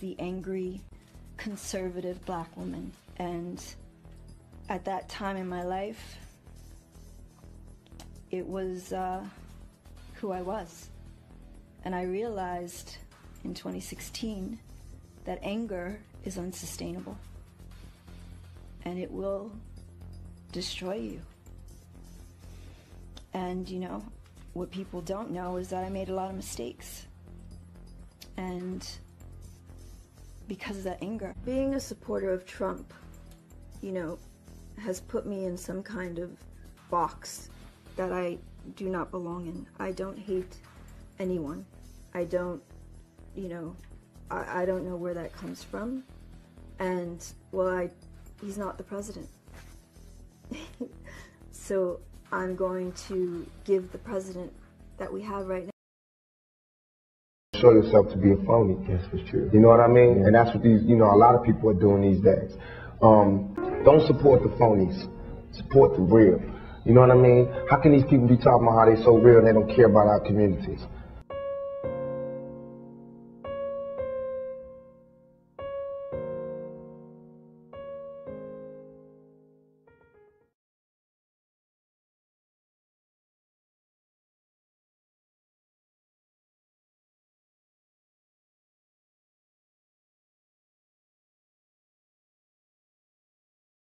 the angry, conservative black woman. And at that time in my life, it was uh, who I was. And I realized in 2016 that anger is unsustainable and it will destroy you. And you know, what people don't know is that I made a lot of mistakes. And because of that anger, being a supporter of Trump, you know, has put me in some kind of box that I do not belong in. I don't hate anyone. I don't, you know, I, I don't know where that comes from. And, well, I, he's not the president. so I'm going to give the president that we have right now. Show yourself to be a phony. Yes, for sure. You know what I mean? And that's what these, you know, a lot of people are doing these days. Um, don't support the phonies. Support the real. You know what I mean? How can these people be talking about how they're so real and they don't care about our communities?